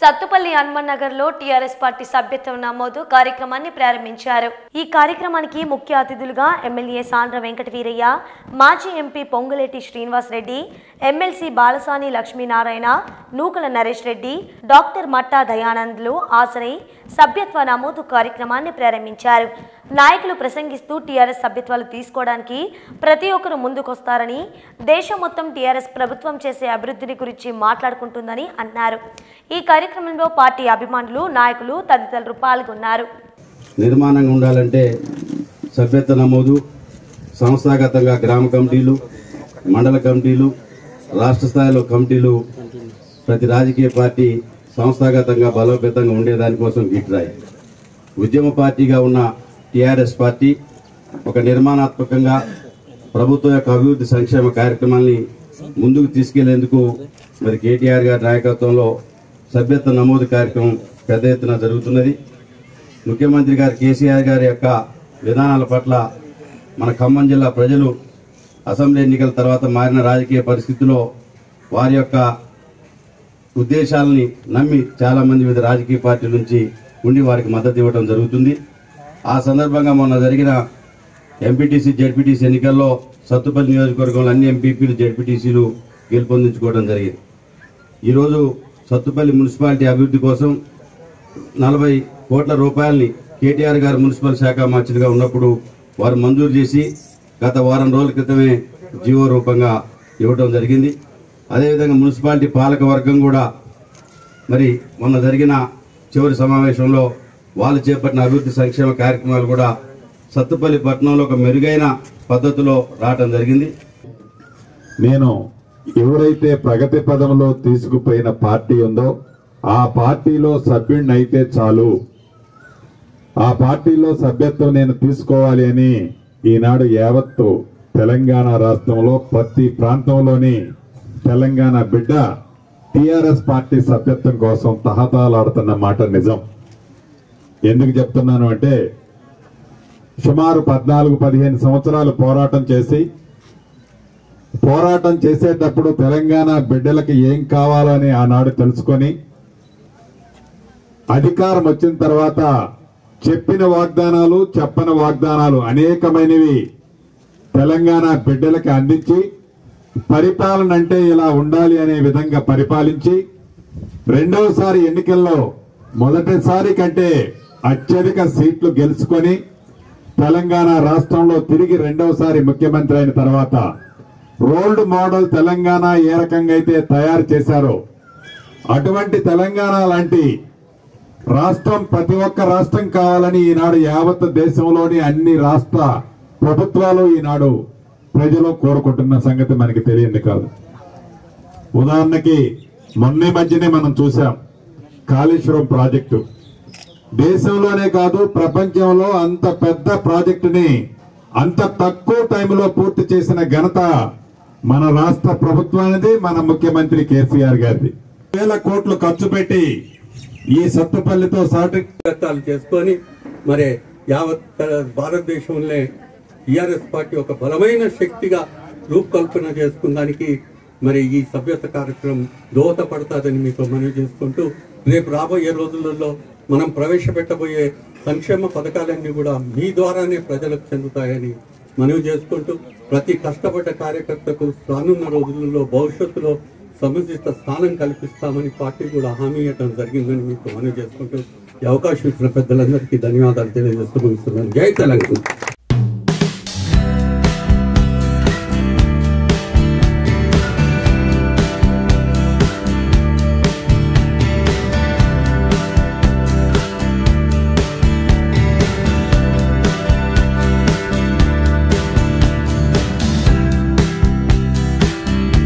సత్తుపల్లి హనుమన్ నగర్లో TRS party సభ్యత్వం నమోదు కార్యక్రమాన్ని ప్రారంభించారు. ఈ కార్యక్రమానికి ముఖ్య అతిథులుగా ఎమ్మెల్యే సాండ్ర వెంకట వీరయ్య మాజీ MP Ponguleti Srinivas Reddy MLC Balasani Lakshminarayana Nookala Naresh Reddy doctor Matta దయానంద్లు హాజరై సభ్యత్వ నమోదు కార్యక్రమాన్ని ప్రారంభించారు. నాయకులు ప్రసంగిస్తూ టీఆర్ఎస్ సభ్యత్వాలు తీసుకోవడానికి ప్రతి ఒక్కరు ముందుకొస్తారని దేశం మొత్తం టీఆర్ఎస్ ప్రభుత్వం చేసే అభివృద్ధిని గురించి మాట్లాడుకుంటుందని అన్నారు. ఈ కార్యక్రమంలో పార్టీ అభిమానులు నాయకులు తదితరులు పాల్గొన్నారు. నిర్మాణంగా ఉండాలంటే సభ్యత్వ నమోదు సంస్థాగతంగా గ్రామ కమిటీలు మండల కమిటీలు రాష్ట్ర స్థాయిలో కమిటీలు ప్రతి రాజకీయ పార్టీ సంస్థాగతంగా బలోపేతంగా ఉండేదానికోసం గిట్రాయి ఉద్యమ పార్టీగా ఉన్న టీఆర్ఎస్ పార్టీ ఒక నిర్మాణాత్మకంగా ప్రభుత్వం యొక్క అభివృద్ధి సంక్షేమ కార్యక్రమాల్ని ముందుకు తీసుకెళ్ళేందుకు మరి కేటీఆర్ గారి నాయకత్వంలో సభ్యత్వ నమోదు కార్యక్రమం పెద్ద ఎత్తున జరుగుతున్నది. ముఖ్యమంత్రి గారు కేసీఆర్ గారి యొక్క విధానాల పట్ల మన ఖమ్మం జిల్లా ప్రజలు అసెంబ్లీ ఎన్నికల తర్వాత మారిన రాజకీయ పరిస్థితుల్లో వారి యొక్క ఉద్దేశాలని నమ్మి చాలామంది వివిధ రాజకీయ పార్టీల నుంచి ఉండి వారికి మద్దతు ఇవ్వడం జరుగుతుంది. ఆ సందర్భంగా మొన్న జరిగిన ఎంపీటీసీ జెడ్పీటీసీ ఎన్నికల్లో సత్తుపల్లి నియోజకవర్గంలో అన్ని ఎంపీపీలు జెడ్పీటీసీలు గెలుపొందించుకోవడం జరిగింది. ఈరోజు సత్తుపల్లి మున్సిపాలిటీ అభివృద్ధి కోసం నలభై కోట్ల రూపాయల్ని కేటీఆర్ గారు మున్సిపల్ శాఖ మంత్రిగా ఉన్నప్పుడు వారు మంజూరు చేసి గత వారం రోజుల క్రితమే జీవో రూపంగా ఇవ్వడం జరిగింది. అదేవిధంగా మున్సిపాలిటీ పాలక వర్గం కూడా మరి మొన్న జరిగిన చివరి సమావేశంలో వాళ్ళు చేపట్టిన అభివృద్ధి సంక్షేమ కార్యక్రమాలు కూడా సత్తుపల్లి పట్టణంలో ఒక మెరుగైన పద్ధతిలో రావటం జరిగింది. నేను ఎవరైతే ప్రగతి పదంలో తీసుకుపోయిన పార్టీ ఉందో ఆ పార్టీలో సభ్యుడిని అయితే చాలు. ఆ పార్టీలో సభ్యత్వం నేను తీసుకోవాలి అని ఈనాడు యావత్తు తెలంగాణ రాష్ట్రంలో ప్రతి ప్రాంతంలోని తెలంగాణ బిడ్డ టిఆర్ఎస్ పార్టీ సభ్యత్వం కోసం తహతాలాడుతున్న మాట నిజం. ఎందుకు చెప్తున్నాను అంటే సుమారు పద్నాలుగు పదిహేను సంవత్సరాలు పోరాటం చేసి పోరాటం చేసేటప్పుడు తెలంగాణ బిడ్డలకు ఏం కావాలని ఆనాడు తెలుసుకొని అధికారం వచ్చిన తర్వాత చెప్పిన వాగ్దానాలు చెప్పని వాగ్దానాలు అనేకమైనవి తెలంగాణ బిడ్డలకి అందించి పరిపాలన అంటే ఇలా ఉండాలి అనే విధంగా పరిపాలించి రెండవసారి ఎన్నికల్లో మొదటిసారి కంటే అత్యధిక సీట్లు గెలుచుకొని తెలంగాణ రాష్ట్రంలో తిరిగి రెండవసారి ముఖ్యమంత్రి అయిన తర్వాత రోల్డ్ మోడల్ తెలంగాణ ఏ రకంగా అయితే తయారు చేశారో అటువంటి తెలంగాణ లాంటి రాష్ట్రం ప్రతి ఒక్క రాష్ట్రం కావాలని ఈనాడు యావత్ దేశంలోని అన్ని రాష్ట్ర ప్రభుత్వాలు ఈనాడు ప్రజలు కోరుకుంటున్న సంగతి మనకి తెలియంది కాదు. ఉదాహరణకి మొన్న మధ్యనే మనం చూసాం కాళేశ్వరం ప్రాజెక్టు. దేశంలోనే కాదు ప్రపంచంలో అంత పెద్ద ప్రాజెక్టుని అంత తక్కువ టైంలో పూర్తి చేసిన ఘనత మన రాష్ట్ర ప్రభుత్వానిది మన ముఖ్యమంత్రి కేసీఆర్ గారిది. వేల కోట్లు ఖర్చు పెట్టి ఈ సత్తుపల్లితో సాటి చేసుకొని మరి యావత్ భారతదేశంలో టిఆర్ఎస్ పార్టీ ఒక బలమైన శక్తిగా రూపకల్పన చేసుకున్నానికి మరి ఈ సభ్యత కార్యక్రమం దోహదపడుతుందని మీకు మనవి చేసుకుంటూ రేపు రాబోయే రోజులలో మనం ప్రవేశపెట్టబోయే సంక్షేమ పథకాలన్నీ కూడా మీ ద్వారానే ప్రజలకు చెందుతాయని మనవి చేసుకుంటూ ప్రతి కష్టపడ్డ కార్యకర్తకు రానున్న రోజుల్లో భవిష్యత్తులో సముచిత స్థానం కల్పిస్తామని పార్టీ కూడా హామీ ఇవ్వడం జరిగిందని మీకు మనవి చేసుకుంటూ ఈ అవకాశం ఇచ్చిన పెద్దలందరికీ ధన్యవాదాలు తెలియజేస్తూ ముగిస్తున్నాను. జై తెలంగాణ.